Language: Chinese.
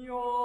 哟。